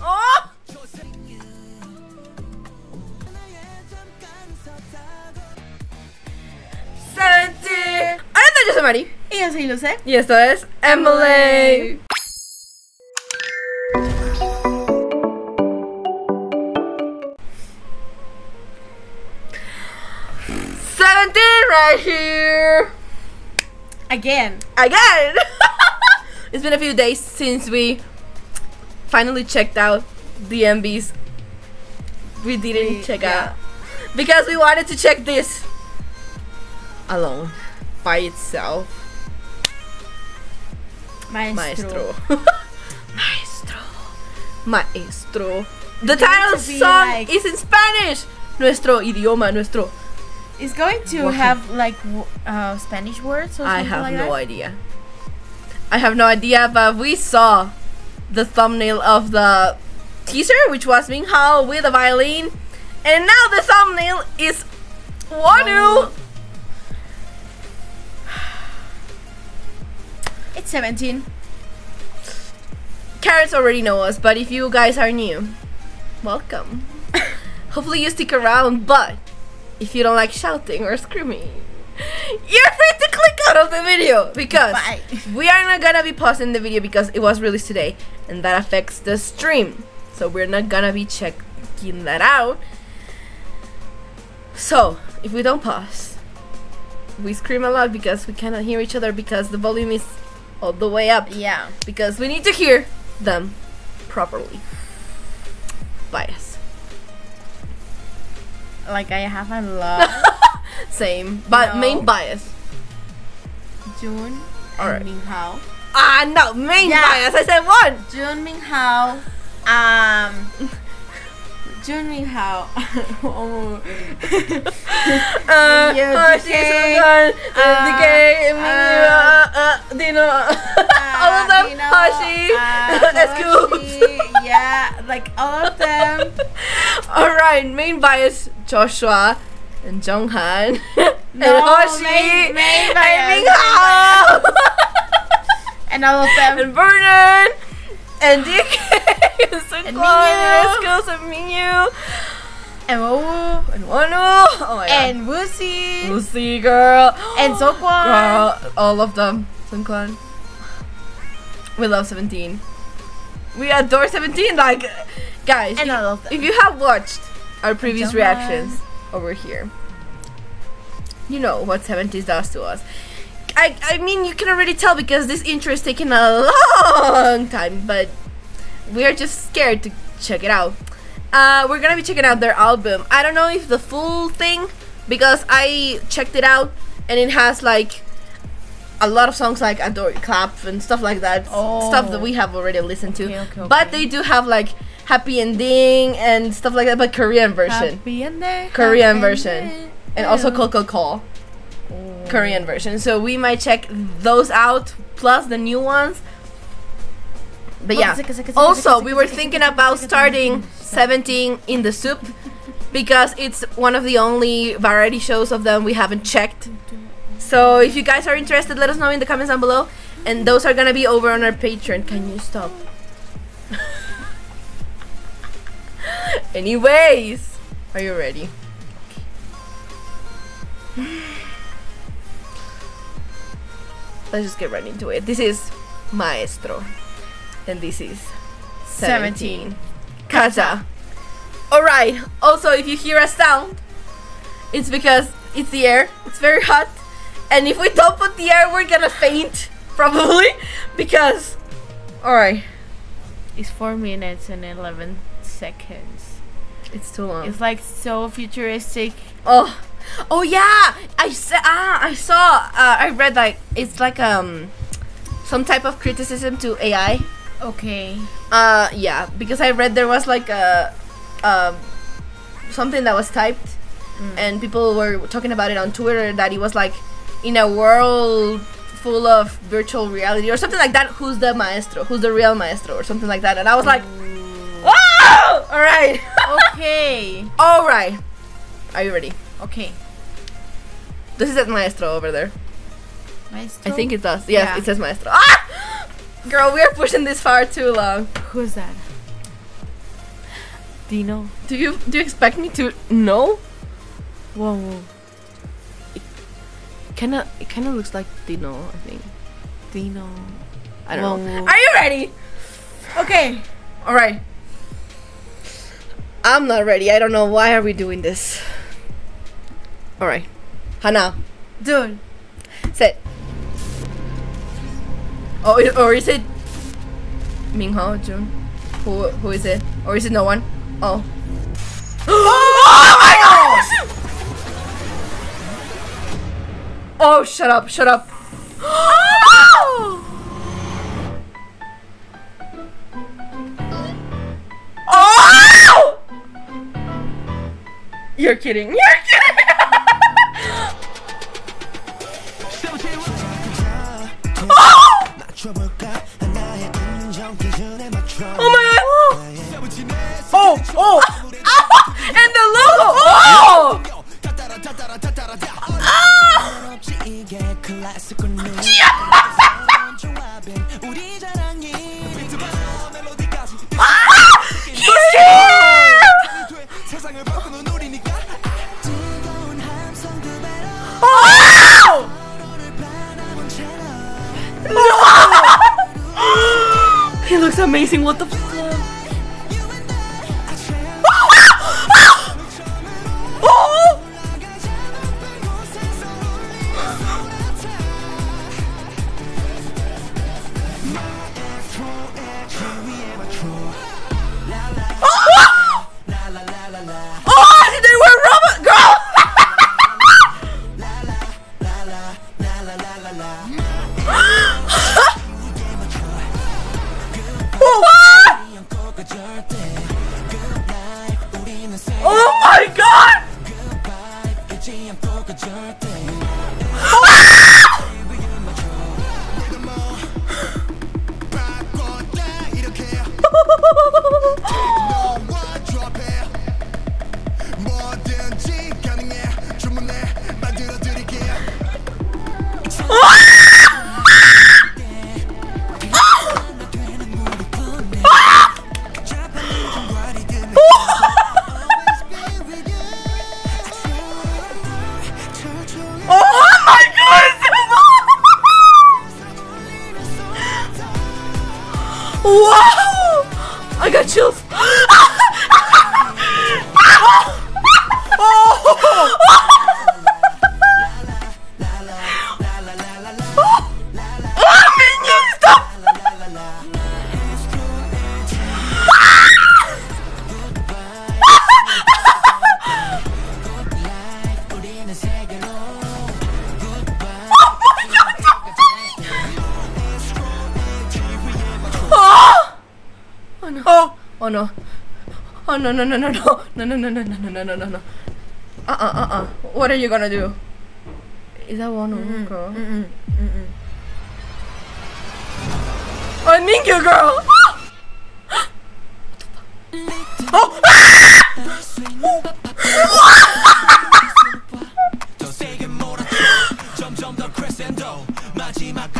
Oh! Seventeen. Ahora yo soy Mari. Y yo soy Luz. Y esto es Emily. Seventeen right here. Again. Again. it's been a few days since we finally checked out the MVs We didn't We- check yeah. out because we wanted to check this alone by itself. Maestro. Maestro. Maestro. Maestro. The title song like- is in Spanish. Nuestro idioma, nuestro. It's going to What? have like uh, Spanish words or I have like no that. idea. I have no idea, but we saw the thumbnail of the teaser, which was Ming Hao with a violin, and now the thumbnail is Wonwoo. It's 17. Carats already know us, but if you guys are new, welcome. Hopefully you stick around, but if you don't like shouting or screaming, you're free to click out of the video because Bye. we are not gonna be pausing the video because it was released today and that affects the stream. So we're not gonna be checking that out. So if we don't pause, we scream a lot because we cannot hear each other because the volume is all the way up Yeah. because we need to hear them properly. Bias. Like I have a lot. Same, but No. main bias. June Alright. and Ming Hao. Ah, no, main Yeah. bias. I said one. June Ming Hao. Um. June Ming Hao. oh. Uh, You oh, DK, she's gone. uh, DK, uh, uh, Dino, all of them. Dino, Hoshi, uh, S.Coups. Hoshi, Yeah, like all of them. All right, main bias. Joshua and Jeonghan and No, Hoshi and bias, Ming main Hao. And all of them. and Vernon and DK and Sequoia Mingyu. Skills and Mingyu And Woowoo. and Wonwoo. Oh my god. And Woozi. Lucy girl And Seungkwan. girl, all of them. Seungkwan. We love 17. We adore 17. Like, guys, And if- all of them. if you have watched our previous reactions over here, you know what 70s does to us. I, I mean, you can already tell because this intro is taking a long time, but we are just scared to check it out. Uh, we're gonna be checking out their album. I don't know if the full thing because I checked it out and it has like a lot of songs like Adore Clap and stuff like that. s- Stuff that Oh. we have already listened to. Okay, okay, But they do have like Happy Ending and stuff like that, but Korean version. Happy ending, Korean happy version. ending. And also. Coco Call. Korean version. So we might check those out plus the new ones. But yeah. Also, we were thinking about starting 17 in the SOOP because it's one of the only variety shows of them we haven't checked. So if you guys are interested, let us know in the comments down below. And those are gonna be over on our Patreon. Can you stop? Anyways, are you ready? Let's just get right into it. This is Maestro. And this is 17. 17. Kaza. Alright, also if you hear a sound, it's because it's the air. It's very hot. And if we don't put the air, we're gonna faint. Probably. Because. Alright. It's 4 minutes and 11 seconds. It's too long. It's like so futuristic. Oh, oh yeah. I saw. Ah, I saw. Uh, I read like it's like um some type of criticism to AI. Okay. Uh, yeah, because I read there was like a um something that was typed, and people were talking about it on Twitter that it was like in a world full of virtual reality or something like that. Who's the maestro? Who's the real maestro or something like that? And I was like, wow! All right, Okay. all right. Are you ready? Okay. This is at maestro over there. Maestro. I think it does. Yes, Yeah. it says maestro. Ah! Girl, we are pushing this far too long. Who's that? Dino. Do you do you expect me to know? Whoa, whoa. Kinda, it kinda looks like Dino. I think. Dino. I don't know. Whoa. Are you ready? Okay. All right. I'm not ready. I don't know why are we doing this. All right, Hana, Dude. sit. Oh, or is it Minghao Jun? Who who is it? Or is it no one? Oh. oh my gosh! Oh, shut up! Shut up! Oh! You're kidding. You're kidding. Oh, oh my god. Oh, oh. and the logo. Oh! oh. Ah. He's amazing. What the Oh my god! Wow! I got chills. Oh, oh no. Oh no no no no no no no no no no no no no no no. Uh uh uh uh. What are you gonna do? Is that one girl? Mm-mm. Mm-mm. A Mingyu girl. oh! 더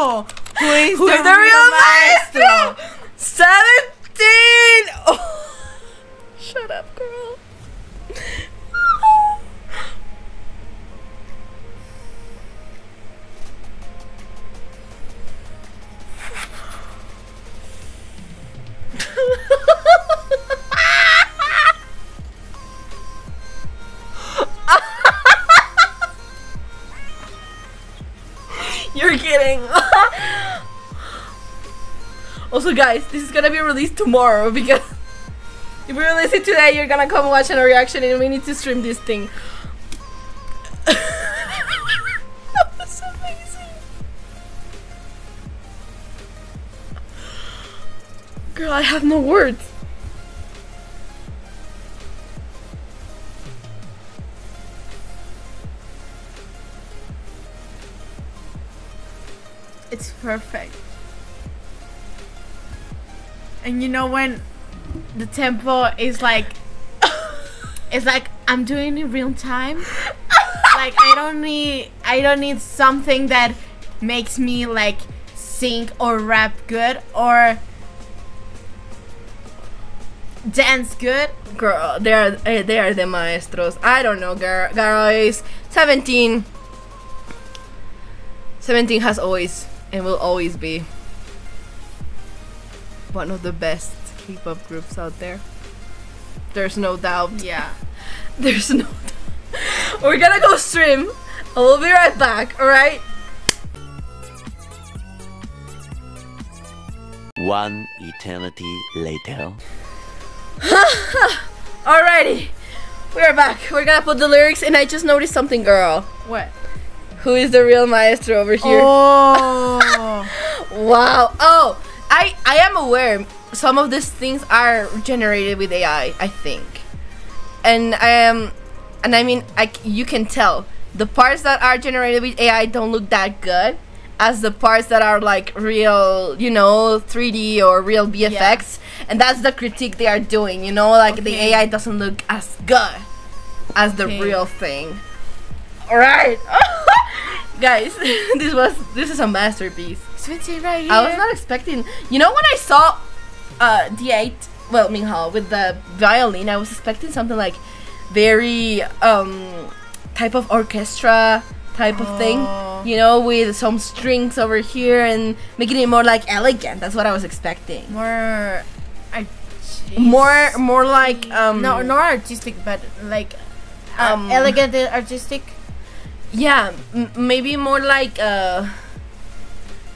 evil? Who is, the, the real, real maestro? maestro? 17! You're kidding. Also, guys, this is gonna be released tomorrow because if we release it today, you're gonna come watch a reaction, and we need to stream this thing. Girl, I have no words. Perfect. And you know when the tempo is like it's like I'm doing it in real time. like I don't need I don't need something that makes me like sing or rap good or dance good. Girl, they are eh, they are the maestros. I don't know, girl, Girl is 17. 17 has always and will always be one of the best K-pop groups out there. There's no doubt. Yeah. There's no. We're gonna go stream. I will be right back. All right. One eternity later. Alrighty. We're back. We're gonna put the lyrics, and I just noticed something, girl. What? Who is the real maestro over here? Oh. Wow. Oh, I I am aware some of these things are generated with AI. I think, and I am, and I mean, I you can tell the parts that are generated with AI don't look that good as the parts that are like real, you know, 3D or real VFX. And that's the critique they are doing. You know, like the AI doesn't look as good as the real thing. All right. Guys, this was this is a masterpiece. Right here. I was not expecting. You know, when I saw uh, The8, well, Minghao with the violin, I was expecting something like very um type of orchestra type of thing. Oh. You know, with some strings over here and making it more like elegant. That's what I was expecting. more artistic. More, more like um. no, not artistic, but like uh, Um, elegant and artistic. Yeah, m- maybe more like uh.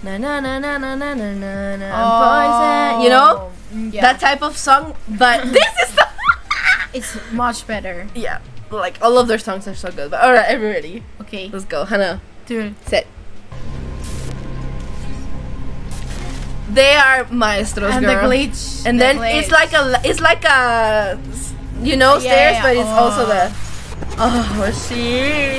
Na na na na na na na na na poison. You know Mm, yeah. that type of song, but this is the. it's much better. yeah, like all of their songs are so good. But all right, everybody, Okay, let's go. Hannah, dude. set. They are maestros, And girl. the glitch. and the then glitch. it's like a, it's like a, you know, Yeah, stairs, yeah, but it's oh. also the. Oh, she.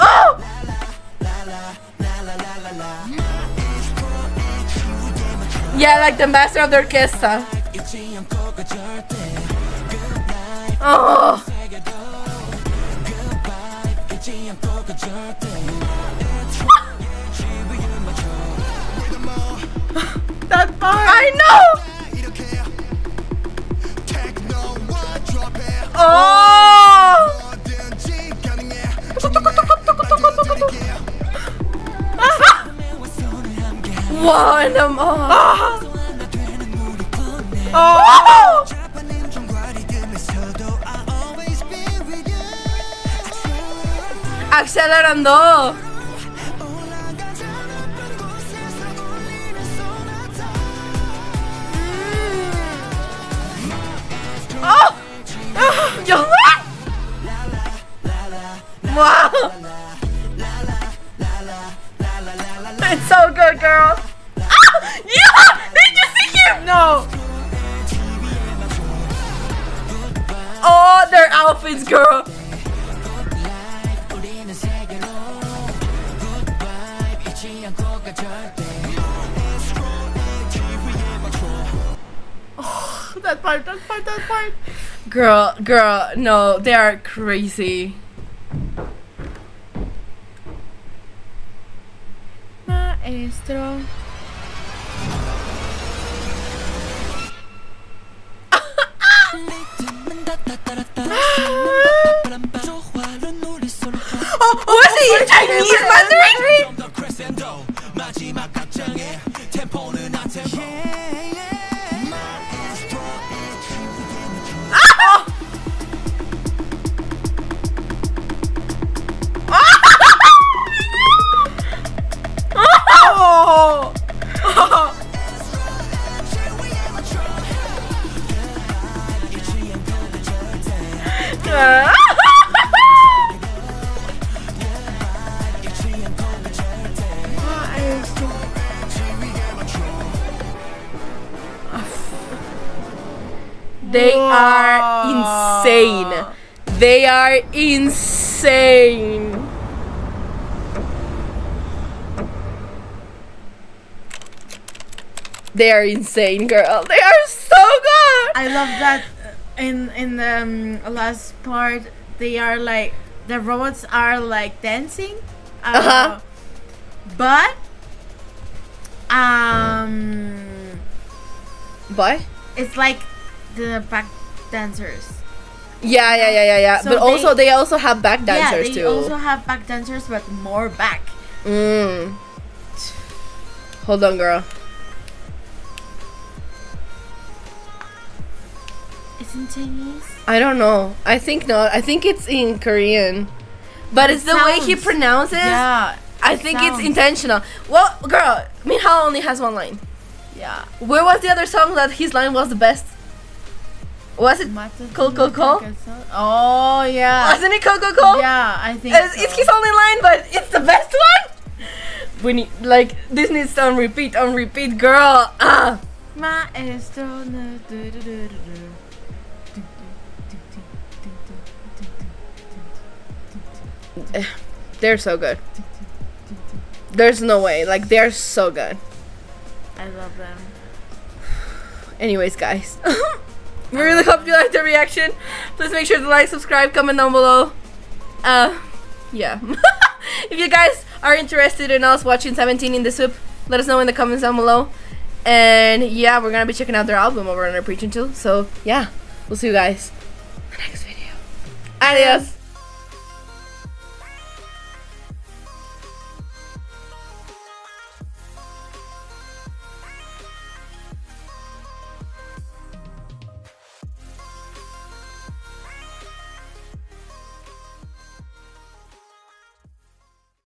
Oh! Yeah, like the master of the orchestra. Oh! that part! I know! Acelerando. It's so good, girl. Ah! Yeah! Did you see him? No. Oh, their outfits, girl. That part, that part, that part. Girl, girl, no, they are crazy. Maestro. Oh, oh was he in Chinese Mandarin? They are insane. They are insane. They are insane, girl. They are so good. I love that in in the um, last part they are like the robots are like dancing. Uh, Uh-huh. But um But it's like the back dancers. yeah, yeah, yeah, yeah, yeah. So but also they- they also have back dancers yeah, they too. also have back dancers but more back. Mm. Hold on, girl. Chinese. I don't know. I think not. I think it's in Korean. But It it's the way he pronounces. Yeah. I it think it's intentional. Well, girl, Minghao only has one line. Yeah. Where was the other song that his line was the best? Was it? Cool, cool? Oh yeah. Wasn't it Coco Coco? Yeah, I think It's, so. it's his only line, but it's the best one. We need like this needs on repeat, on repeat, girl. Ah. Maestro. They're so good. There's no way. Like they're so good. I love them. Anyways, guys. we really hope you liked the reaction. Please make sure to like, subscribe, comment down below. Uh, yeah. if you guys are interested in us watching 17 in the SOOP, let us know in the comments down below. And yeah, we're gonna be checking out their album over on our Patreon too. So yeah, we'll see you guys in the next video. Adios.